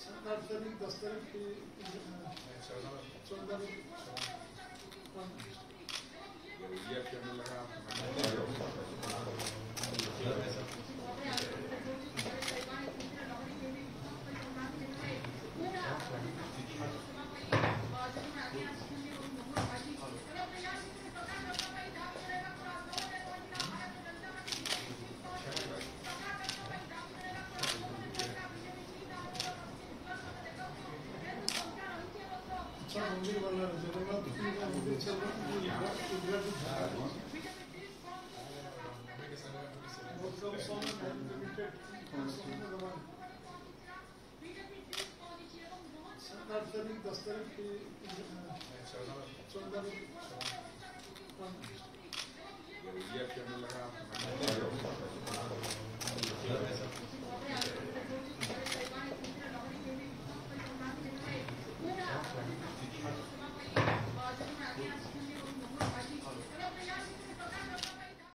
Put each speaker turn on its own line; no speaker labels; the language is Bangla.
सात तारीख दस तारीख की चौदह तारीख সাত তারিখ দশ তারিখ চোদ্দ তারিখ